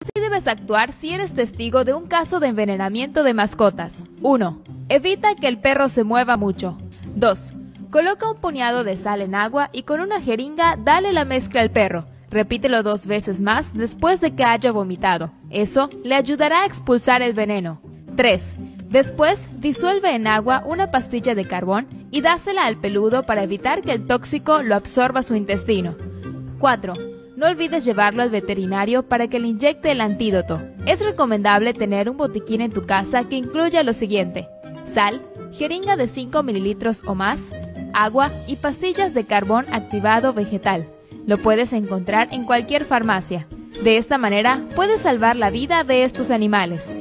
Así debes actuar si eres testigo de un caso de envenenamiento de mascotas. 1. Evita que el perro se mueva mucho. 2. Coloca un puñado de sal en agua y con una jeringa dale la mezcla al perro. Repítelo dos veces más después de que haya vomitado. Eso le ayudará a expulsar el veneno. 3. Después, disuelve en agua una pastilla de carbón y dásela al peludo para evitar que el tóxico lo absorba su intestino. 4. No olvides llevarlo al veterinario para que le inyecte el antídoto. Es recomendable tener un botiquín en tu casa que incluya lo siguiente. Sal, jeringa de 5 mililitros o más, agua y pastillas de carbón activado vegetal. Lo puedes encontrar en cualquier farmacia. De esta manera puedes salvar la vida de estos animales.